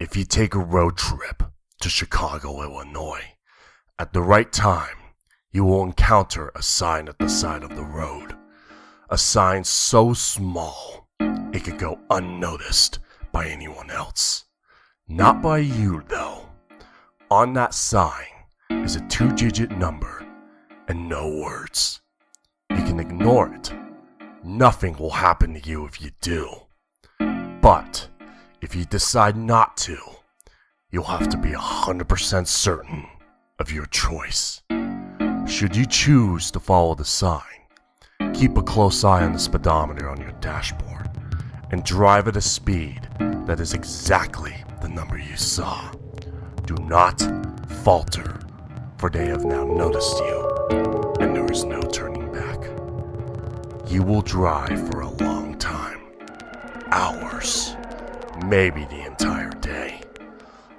If you take a road trip to Chicago, Illinois, at the right time, you will encounter a sign at the side of the road. A sign so small it could go unnoticed by anyone else. Not by you, though. On that sign is a two digit number and no words. You can ignore it. Nothing will happen to you if you do. But if you decide not to, you'll have to be 100% certain of your choice. Should you choose to follow the sign, keep a close eye on the speedometer on your dashboard and drive at a speed that is exactly the number you saw. Do not falter, for they have now noticed you, and there is no turning back. You will drive for a long time hours, maybe the entire day.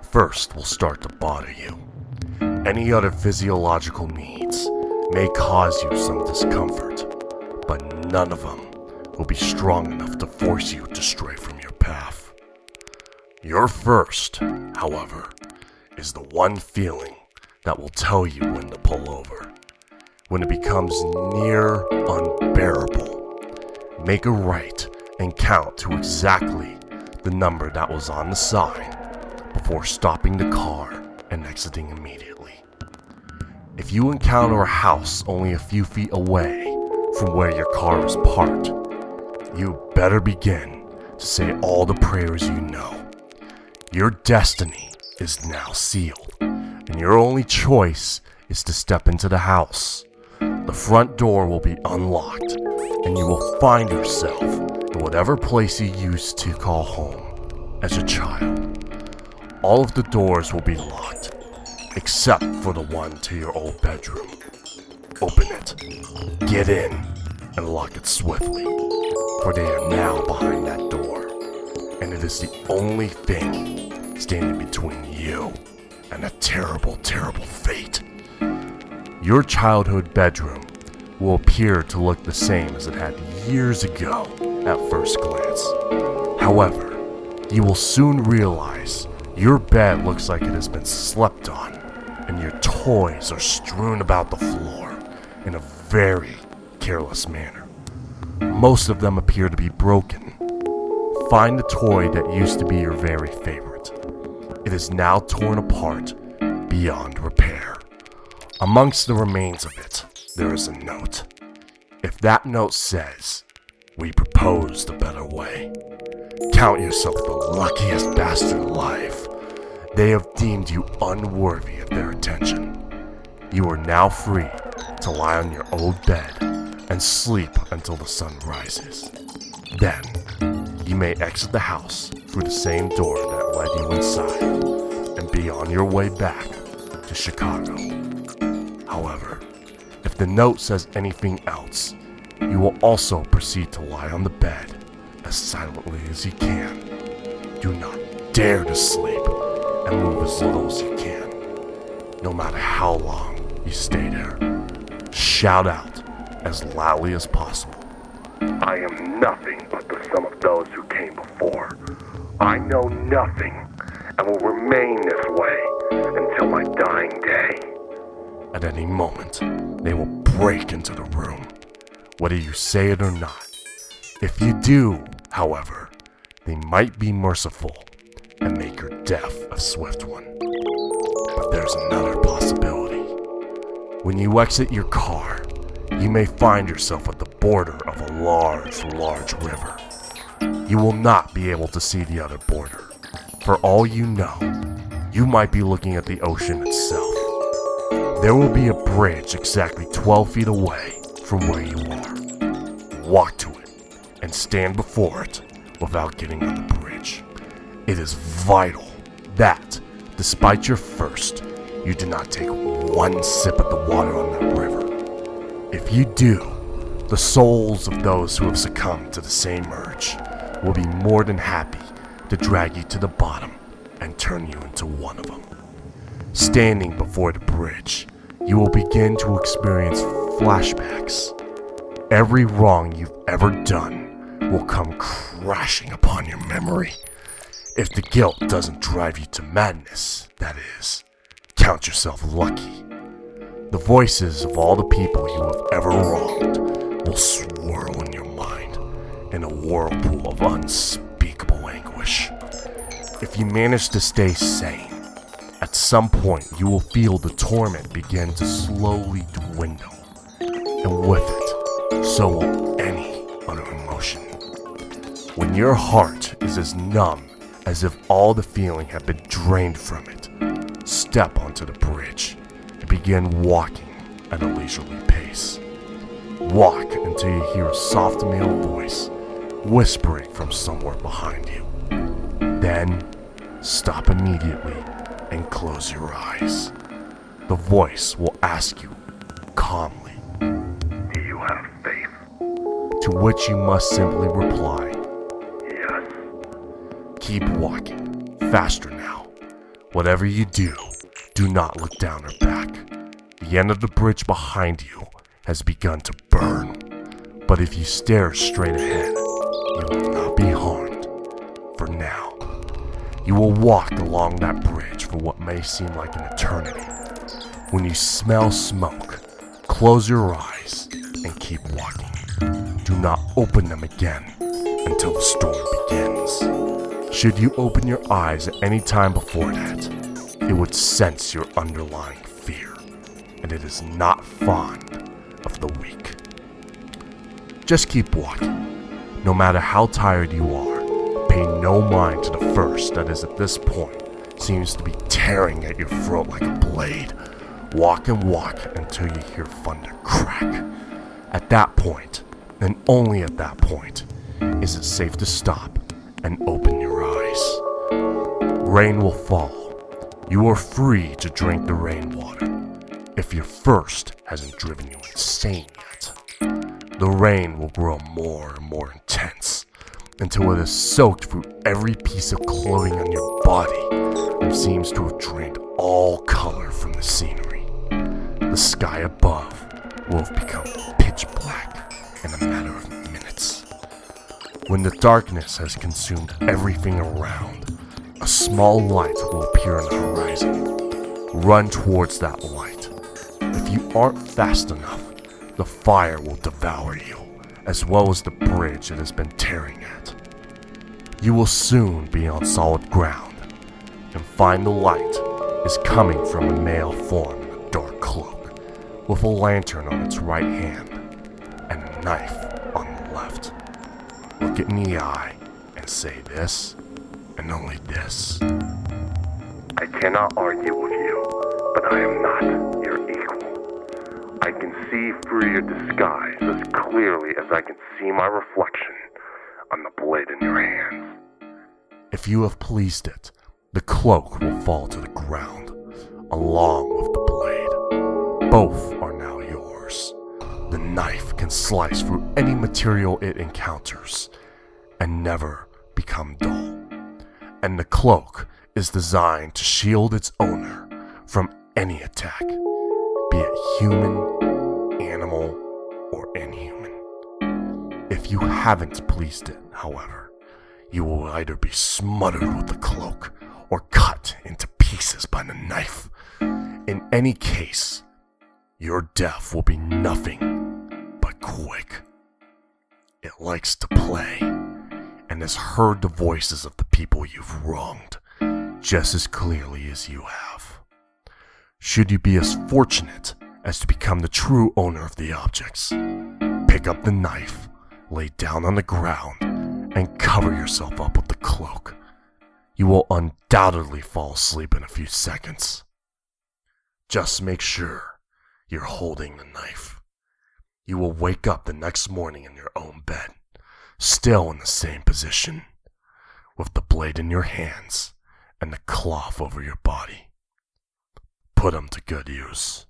First, will start to bother you. Any other physiological needs may cause you some discomfort, but none of them will be strong enough to force you to stray from your path. Your first, however, is the one feeling that will tell you when to pull over. When it becomes near unbearable, make a right and count to exactly the number that was on the sign before stopping the car and exiting immediately. If you encounter a house only a few feet away from where your car is parked, you better begin to say all the prayers you know. Your destiny is now sealed, and your only choice is to step into the house. The front door will be unlocked, and you will find yourself whatever place you used to call home as a child. All of the doors will be locked, except for the one to your old bedroom. Open it, get in, and lock it swiftly, for they are now behind that door, and it is the only thing standing between you and a terrible, terrible fate. Your childhood bedroom will appear to look the same as it had years ago at first glance. However, you will soon realize your bed looks like it has been slept on, and your toys are strewn about the floor in a very careless manner. Most of them appear to be broken. Find the toy that used to be your very favorite. It is now torn apart beyond repair. Amongst the remains of it, there is a note. If that note says, We propose a better way, count yourself the luckiest bastard alive. They have deemed you unworthy of their attention. You are now free to lie on your old bed and sleep until the sun rises. Then, you may exit the house through the same door that led you inside and be on your way back to Chicago. However, if the note says anything else, you will also proceed to lie on the bed as silently as you can. Do not dare to sleep and move as little as you can, no matter how long you stay there. Shout out as loudly as possible. I am nothing but the sum of those who came before. I know nothing and will remain this way until my dying day. At any moment, they will break into the room, whether you say it or not. If you do, however, they might be merciful and make your death a swift one. But there's another possibility. When you exit your car, you may find yourself at the border of a large, large river. You will not be able to see the other border. For all you know, you might be looking at the ocean itself. There will be a bridge exactly 12 feet away from where you are. Walk to it and stand before it without getting on the bridge. It is vital that, despite your thirst, you do not take one sip of the water on that river. If you do, the souls of those who have succumbed to the same urge will be more than happy to drag you to the bottom and turn you into one of them. Standing before the bridge, you will begin to experience flashbacks. Every wrong you've ever done will come crashing upon your memory. If the guilt doesn't drive you to madness, that is, count yourself lucky. The voices of all the people you have ever wronged will swirl in your mind in a whirlpool of unspeakable anguish. If you manage to stay sane, some point you will feel the torment begin to slowly dwindle, and with it, so will any other emotion. When your heart is as numb as if all the feeling had been drained from it, step onto the bridge and begin walking at a leisurely pace. Walk until you hear a soft male voice whispering from somewhere behind you. Then, stop immediately and close your eyes. The voice will ask you calmly, Do you have faith? to which you must simply reply, Yes. Keep walking. Faster now. Whatever you do, do not look down or back. The end of the bridge behind you has begun to burn. But if you stare straight ahead, you will not be harmed. For now, you will walk along that bridge for what may seem like an eternity. When you smell smoke, close your eyes and keep walking. Do not open them again until the storm begins. Should you open your eyes at any time before that, it would sense your underlying fear, and it is not fond of the weak. Just keep walking. No matter how tired you are, no mind to the first that is at this point seems to be tearing at your throat like a blade. Walk and walk until you hear thunder crack. At that point, and only at that point, is it safe to stop and open your eyes. Rain will fall. You are free to drink the rainwater. If your thirst hasn't driven you insane yet, the rain will grow more and more intense until it has soaked through every piece of clothing on your body and seems to have drained all color from the scenery. The sky above will have become pitch black in a matter of minutes. When the darkness has consumed everything around, a small light will appear on the horizon. Run towards that light. If you aren't fast enough, the fire will devour you, as well as the bridge it has been tearing at. You will soon be on solid ground, and find the light is coming from a male form in a dark cloak, with a lantern on its right hand and a knife on the left. Look it in the eye and say this and only this. I cannot argue with you, but I am not see through your disguise as clearly as I can see my reflection on the blade in your hands. If you have pleased it, the cloak will fall to the ground, along with the blade. Both are now yours. The knife can slice through any material it encounters and never become dull. And the cloak is designed to shield its owner from any attack, be it human, animal, or inhuman. If you haven't pleased it, however, you will either be smothered with the cloak or cut into pieces by the knife. In any case, your death will be nothing but quick. It likes to play and has heard the voices of the people you've wronged just as clearly as you have. Should you be as fortunate as to become the true owner of the objects, pick up the knife, lay down on the ground, and cover yourself up with the cloak. You will undoubtedly fall asleep in a few seconds. Just make sure you're holding the knife. You will wake up the next morning in your own bed, still in the same position, with the blade in your hands and the cloth over your body. Put 'em to good use.